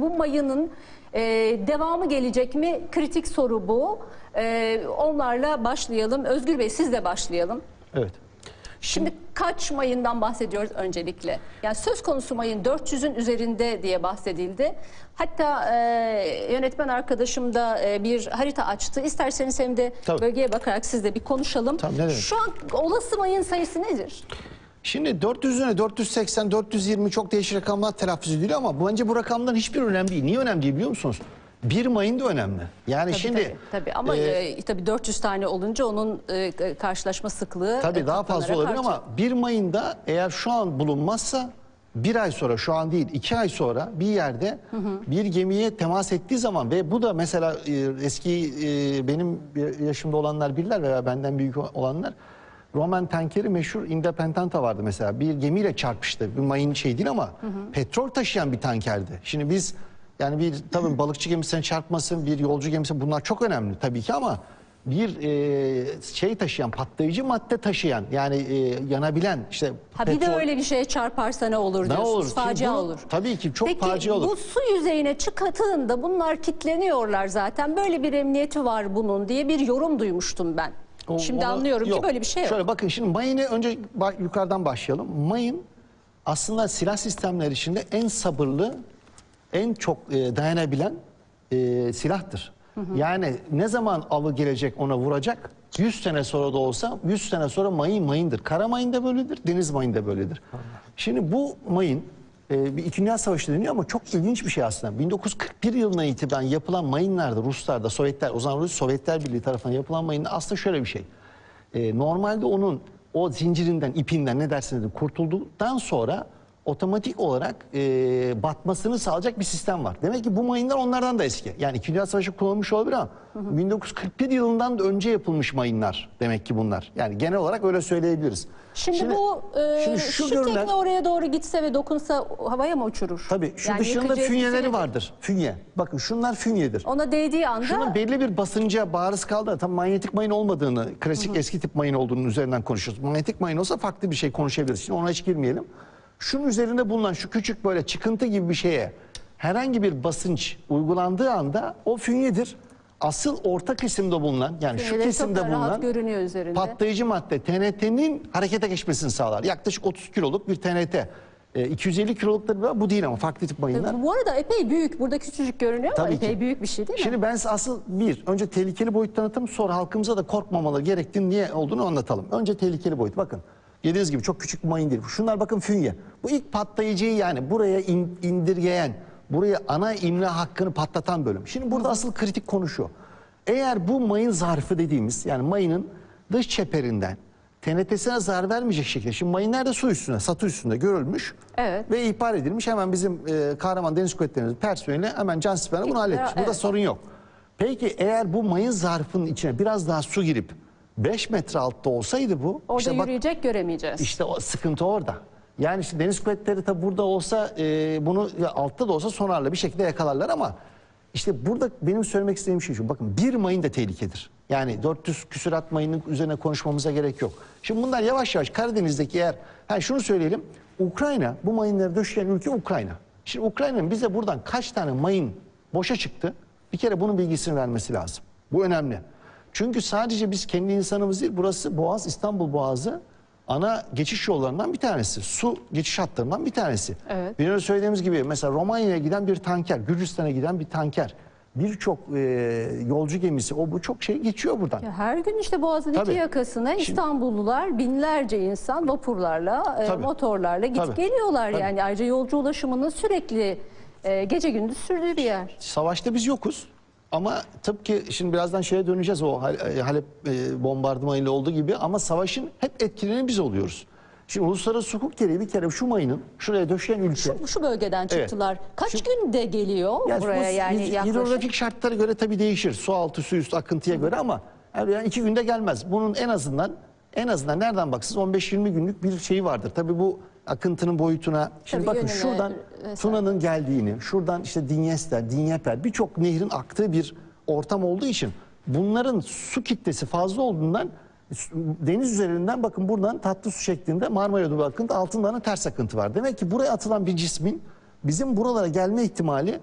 Bu mayının e, devamı gelecek mi? Kritik soru bu. E, onlarla başlayalım. Özgür Bey siz de başlayalım. Evet. Şimdi kaç mayından bahsediyoruz öncelikle? Yani söz konusu mayın 400'ün üzerinde diye bahsedildi. Hatta e, yönetmen arkadaşım da e, bir harita açtı. İsterseniz hem de Tabii. bölgeye bakarak siz de bir konuşalım. Demek. Şu an olası mayın sayısı nedir? Şimdi 400'üne 480, 420 çok değişik rakamlar telaffuz ediliyor ama bence bu rakamların hiçbir önemli değil. Niye önemli değil biliyor musunuz? 1 Mayın da önemli. Yani Tabii, şimdi tabii, tabii. ama e, e, tabii 400 tane olunca onun e, karşılaşma sıklığı Tabii e, daha fazla olabilir ama artıyor. 1 Mayın'da eğer şu an bulunmazsa bir ay sonra şu an değil iki ay sonra bir yerde bir gemiye temas ettiği zaman ve bu da mesela e, eski e, benim yaşımda olanlar bilirler veya benden büyük olanlar Roman tankeri meşhur Independenta vardı mesela bir gemiyle çarpıştı bir mayın şey değil ama petrol taşıyan bir tankerdi. Şimdi biz yani bir tabii balıkçı gemisine çarpmasın bir yolcu gemisi bunlar çok önemli tabii ki ama bir e, şey taşıyan patlayıcı madde taşıyan yani e, yanabilen işte Ha bir de petrol- öyle bir şeye çarparsa ne olur ne diyorsunuz. olur? Şimdi Facia bunu- olur. Tabii ki çok Peki, facia olur. bu su yüzeyine çıkarttığında bunlar kitleniyorlar zaten. Böyle bir emniyeti var bunun diye bir yorum duymuştum ben. O- Şimdi onu- anlıyorum yok. ki böyle bir şey yok. Şöyle bakın şimdi mayını önce yukarıdan başlayalım. Mayın aslında silah sistemleri içinde en sabırlı, en çok e, dayanabilen e, silahtır. Yani ne zaman avı gelecek ona vuracak? 100 sene sonra da olsa 100 sene sonra mayın mayındır. Kara mayın da böyledir, deniz mayın da böyledir. Şimdi bu mayın e, bir İkinci Dünya Savaşı deniyor ama çok ilginç bir şey aslında. 1941 yılına itibaren yapılan mayınlarda Ruslarda, Sovyetler, o zaman Rus Sovyetler Birliği tarafından yapılan mayında aslında şöyle bir şey. E, normalde onun o zincirinden, ipinden ne dersiniz deyin, kurtulduktan sonra otomatik olarak e, batmasını sağlayacak bir sistem var. Demek ki bu mayınlar onlardan da eski. Yani İkinci Dünya Savaşı kullanılmış olabilir ama 1941 yılından da önce yapılmış mayınlar demek ki bunlar. Yani genel olarak öyle söyleyebiliriz. Şimdi, bu e, şimdi şu, görünen- tekne oraya doğru gitse ve dokunsa havaya mı uçurur? Tabii şu Yani dışında fünyeleri vardır. Fünye. Bakın şunlar fünyedir. Ona değdiği anda Şunun belli bir basınca maruz kaldı. Tam manyetik mayın olmadığını, klasik eski tip mayın olduğunu üzerinden konuşuyoruz. Manyetik mayın olsa farklı bir şey konuşabiliriz. Şimdi ona hiç girmeyelim. Şunun üzerinde bulunan şu küçük böyle çıkıntı gibi bir şeye herhangi bir basınç uygulandığı anda o fünyedir. Asıl orta kısımda bulunan yani şu Fünyeleri çok kesimde rahat bulunan görünüyor üzerinde. patlayıcı madde TNT'nin harekete geçmesini sağlar. Yaklaşık 30 kiloluk bir TNT. E, 250 kiloluk da var. bu değil ama farklı tip mayınlar. Bu arada epey büyük. Burada küçücük görünüyor ama Tabii epey ki. büyük bir şey değil mi? Şimdi ben size asıl bir, önce tehlikeli boyut tanıtım sonra halkımıza da korkmamaları gerektiğini niye olduğunu anlatalım. Önce tehlikeli boyut bakın. Dediğiniz gibi çok küçük bir mayın değil. Şunlar bakın fünye. Bu ilk patlayıcıyı yani buraya in- indirgeyen, buraya ana imla hakkını patlatan bölüm. Şimdi burada asıl kritik konu şu. Eğer bu mayın zarfı dediğimiz yani mayının dış çeperinden TNT'sine zarar vermeyecek şekilde. Şimdi mayın nerede? Su üstünde, satı üstünde görülmüş. Evet. Ve ihbar edilmiş. Hemen bizim e, kahraman deniz kuvvetlerimiz personeli hemen can siperine bunu halletmiş. Burada evet. sorun yok. Peki eğer bu mayın zarfının içine biraz daha su girip 5 metre altta olsaydı bu Orada işte bak yürüyecek göremeyeceğiz. işte o sıkıntı orada. Yani işte deniz kuvvetleri tabi burada olsa e, bunu ya altta da olsa sonarla bir şekilde yakalarlar ama işte burada benim söylemek istediğim şey şu. Bakın bir mayın da tehlikedir. Yani 400 küsurat mayının üzerine konuşmamıza gerek yok. Şimdi bunlar yavaş yavaş Karadeniz'deki eğer ha şunu söyleyelim. Ukrayna bu mayınları döşeyen ülke Ukrayna. Şimdi Ukrayna'nın bize buradan kaç tane mayın boşa çıktı? Bir kere bunun bilgisini vermesi lazım. Bu önemli. Çünkü sadece biz kendi insanımız değil burası Boğaz İstanbul Boğazı ana geçiş yollarından bir tanesi. Su geçiş hatlarından bir tanesi. Evet. Bir önce söylediğimiz gibi mesela Romanya'ya giden bir tanker, Gürcistan'a giden bir tanker, birçok e, yolcu gemisi o bu çok şey geçiyor buradan. Ya her gün işte Boğaz'ın Tabii. iki yakasına İstanbullular binlerce insan vapurlarla, e, motorlarla Tabii. geliyorlar Tabii. yani. Ayrıca yolcu ulaşımının sürekli e, gece gündüz sürdüğü bir yer. Savaşta biz yokuz. Ama tıpkı şimdi birazdan şeye döneceğiz o e, Halep e, bombardımanıyla olduğu gibi ama savaşın hep etkilenen biz oluyoruz. Şimdi uluslararası hukuk gereği bir kere şu mayının şuraya döşeyen ülke. Şu, şu bölgeden Evet. çıktılar. Kaç Şu- günde geliyor Yani buraya bu yani yaklaşık? Hidrografik şartlara göre tabii değişir. Su altı, su üstü akıntıya göre ama yani iki günde gelmez. Bunun en azından en azından nereden baksanız 15-20 günlük bir şeyi vardır. Tabii bu akıntının boyutuna. Şimdi Tabii bakın yönüne şuradan vesaire. Tuna'nın geldiğini, şuradan işte Dinyester, Dinyeper birçok nehrin aktığı bir ortam olduğu için bunların su kitlesi fazla olduğundan deniz üzerinden bakın buradan tatlı su şeklinde Marmara'ya doğru akıntı altından da ters akıntı var. Demek ki buraya atılan bir cismin bizim buralara gelme ihtimali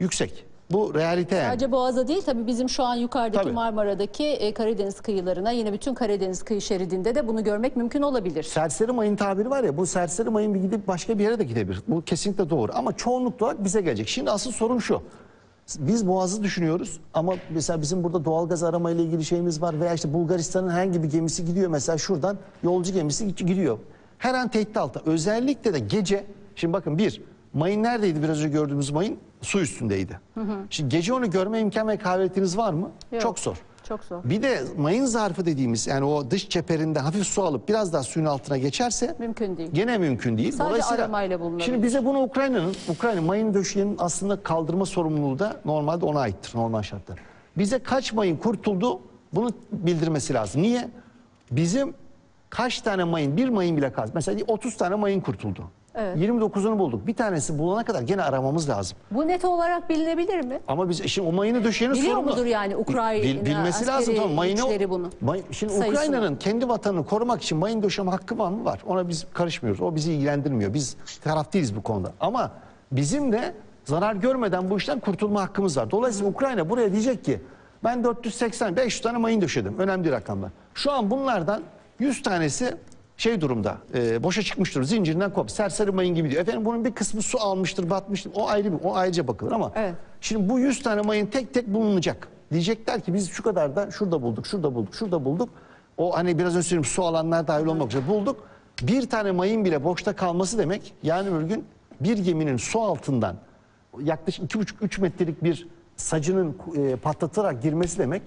yüksek. Bu realite yani. Sadece Boğaz'da değil tabii bizim şu an yukarıdaki Tabii. Marmara'daki e, Karadeniz kıyılarına yine bütün Karadeniz kıyı şeridinde de bunu görmek mümkün olabilir. Serseri mayın tabiri var ya bu serseri mayın bir gidip başka bir yere de gidebilir. Bu kesinlikle doğru ama çoğunlukla olarak bize gelecek. Şimdi asıl sorun şu. Biz Boğaz'ı düşünüyoruz ama mesela bizim burada doğalgaz arama ile ilgili şeyimiz var veya işte Bulgaristan'ın herhangi bir gemisi gidiyor mesela şuradan yolcu gemisi gidiyor. Her an tehdit altında. Özellikle de gece şimdi bakın bir mayın neredeydi biraz önce gördüğümüz mayın su üstündeydi. Şimdi gece onu görme imkan ve kabiliyetiniz var mı? Yok. Çok zor. Çok zor. Bir de mayın zarfı dediğimiz yani o dış çeperinden hafif su alıp biraz daha suyun altına geçerse Mümkün değil. Gene mümkün değil. Sadece aramayla bulunabilir. Şimdi bize bunu Ukrayna'nın, Ukrayna mayın döşeyenin aslında kaldırma sorumluluğu da normalde ona aittir normal şartlar. Bize kaç mayın kurtuldu bunu bildirmesi lazım. Niye? Bizim kaç tane mayın, bir mayın bile kaldı. Mesela 30 tane mayın kurtuldu. Evet. 29'unu bulduk. Bir tanesi bulana kadar gene aramamız lazım. Bu net olarak bilinebilir mi? Ama biz şimdi o mayını döşeyenin Biliyor sorumlu. mudur yani Ukrayna Bil- bilmesi lazım tamam. Mayını, bunu? May- şimdi. Ukrayna'nın kendi vatanını korumak için mayın döşeme hakkı var mı? Var. Ona biz karışmıyoruz. O bizi ilgilendirmiyor. Biz taraf değiliz bu konuda. Ama bizim de zarar görmeden bu işten kurtulma hakkımız var. Dolayısıyla Ukrayna buraya diyecek ki ben 480 500 tane mayın döşedim. Önemli rakamlar. Şu an bunlardan 100 tanesi şey durumda e, boşa çıkmıştır zincirinden kop serseri mayın gibi diyor. Efendim bunun bir kısmı su almıştır batmıştır o ayrı bir o ayrıca bakılır ama Evet. Şimdi bu 100 tane mayın tek tek bulunacak. Diyecekler ki biz şu kadar da şurada bulduk, şurada bulduk, şurada bulduk. O hani biraz önce söyleyeyim su alanlar dahil olmak üzere bulduk. Bir tane mayın bile boşta kalması demek yani bir gün bir geminin su altından yaklaşık 2,5-3 metrelik bir sacının e, patlatılarak girmesi demek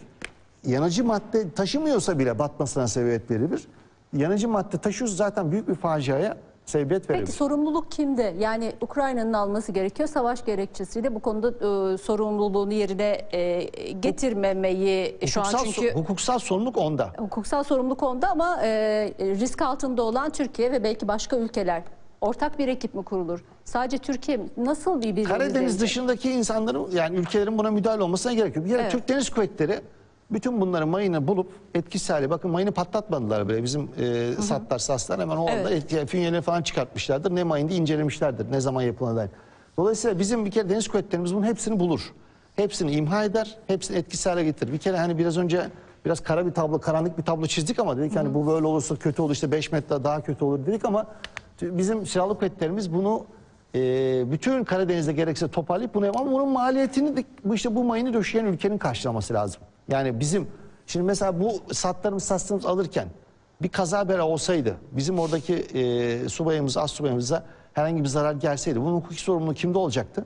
yanıcı madde taşımıyorsa bile batmasına sebebiyet verebilir. Yanıcı madde taşıyorsa zaten büyük bir faciaya sebebiyet verebilir. Peki sorumluluk kimde? Yani Ukrayna'nın alması gerekiyor. Savaş gerekçesiyle bu konuda e, sorumluluğunu yerine e, getirmemeyi şu an hukuksal, çünkü hukuksal sorumluluk onda. hukuksal sorumluluk onda ama e, risk altında olan Türkiye ve belki başka ülkeler ortak bir ekip mi kurulur? Sadece Türkiye mi? nasıl bir bir Karadeniz dışındaki insanların yani ülkelerin buna müdahale olmasına gerek yok. Bir Evet. Türk Deniz Kuvvetleri bütün bunları mayını bulup etkisiz hale bakın mayını patlatmadılar bile bizim e, satlar saslar hemen o anda Evet. etki, fünyeleri falan çıkartmışlardır. Ne mayını incelemişlerdir ne zaman yapılan dair. Dolayısıyla bizim bir kere deniz kuvvetlerimiz bunun hepsini bulur. Hepsini imha eder, hepsini etkisiz hale getirir. Bir kere hani biraz önce biraz kara bir tablo, karanlık bir tablo çizdik ama dedik hani bu böyle olursa kötü olur işte 5 metre daha kötü olur dedik ama bizim silahlı kuvvetlerimiz bunu e, bütün Karadeniz'de gerekse toparlayıp bunu ama bunun maliyetini de bu işte bu mayını döşeyen ülkenin karşılaması lazım. Yani bizim şimdi mesela bu satlarımız satlarımız alırken bir kaza bela olsaydı bizim oradaki e, subayımız, az subayımıza herhangi bir zarar gelseydi bunun hukuki sorumluluğu kimde olacaktı?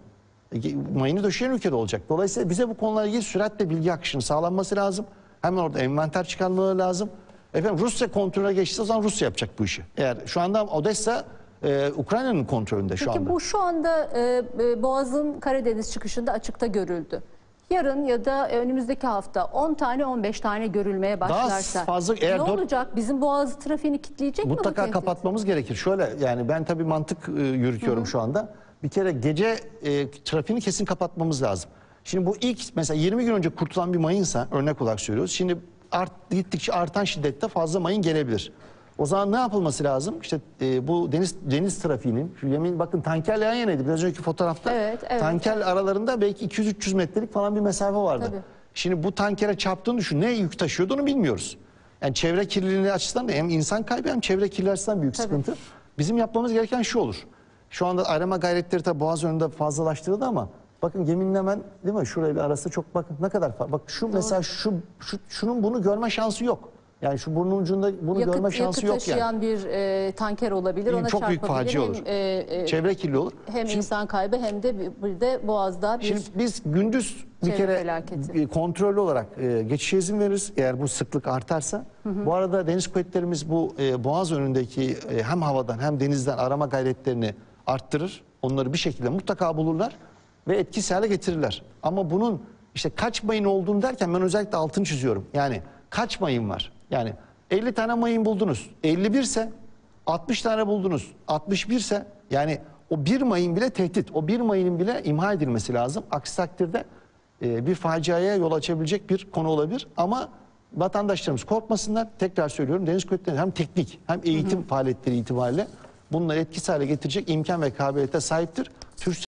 E, mayını döşeyen ülkede olacak. Dolayısıyla bize bu konularla ilgili süratle bilgi akışının sağlanması lazım. Hemen orada envanter çıkarmaları lazım. Efendim Rusya kontrole geçti o zaman Rusya yapacak bu işi. Eğer şu anda Odessa e, Ukrayna'nın kontrolünde şu Peki anda. bu şu anda e, e, Boğaz'ın Karadeniz çıkışında açıkta görüldü. Yarın ya da önümüzdeki hafta 10 tane 15 tane görülmeye başlarsa fazla- eğer ne dört- olacak? Bizim Boğaz trafiğini kitleyecek mi bu Mutlaka tehdit? kapatmamız gerekir. Şöyle yani ben tabii mantık e, yürütüyorum şu anda. Bir kere gece e, trafiğini kesin kapatmamız lazım. Şimdi bu ilk mesela 20 gün önce kurtulan bir mayınsa örnek olarak söylüyoruz. Şimdi art, gittikçe artan şiddette fazla mayın gelebilir. O zaman ne yapılması lazım? İşte e, bu deniz deniz trafiğinin, şu yemin bakın tankerle yan yanaydı biraz önceki fotoğrafta. Evet, evet. Tanker aralarında belki 200-300 metrelik falan bir mesafe vardı. Tabii. Şimdi bu tankere çarptığını düşün. Ne yük taşıyordu onu bilmiyoruz. Yani çevre kirliliği açısından da hem insan kaybı hem çevre kirliliği açısından büyük sıkıntı. Bizim yapmamız gereken şu olur. Şu anda arama gayretleri tabii boğaz önünde fazlalaştırıldı ama bakın geminin hemen değil mi şurayla arası çok bakın ne kadar bak şu mesela şu, şu şunun bunu görme şansı yok. Yani şu burnun ucunda bunu görme Yakıt, şansı yakıt yok yani. taşıyan bir e, tanker olabilir. Ona Çok büyük facia Hem, olur. e, e, Çevre kirli olur. hem Şimdi- insan kaybı hem de bir, de Boğaz'da bir Şimdi biz gündüz bir kere felaketi. kontrollü olarak e, geçişe izin veririz eğer bu sıklık artarsa. Bu arada deniz kuvvetlerimiz bu e, boğaz önündeki e, hem havadan hem denizden arama gayretlerini arttırır. Onları bir şekilde mutlaka bulurlar ve etkisiz hale getirirler. Ama bunun işte kaç mayın olduğunu derken ben özellikle altını çiziyorum. Yani kaç mayın var? Yani 50 tane mayın buldunuz. 51 ise 60 tane buldunuz. 61 ise yani o bir mayın bile tehdit. O bir mayının bile imha edilmesi lazım. Aksi takdirde e, bir faciaya yol açabilecek bir konu olabilir. Ama vatandaşlarımız korkmasınlar. Tekrar söylüyorum deniz kuvvetleri hem teknik hem eğitim faaliyetleri itibariyle bunları etkisiz hale getirecek imkan ve kabiliyete sahiptir. Türk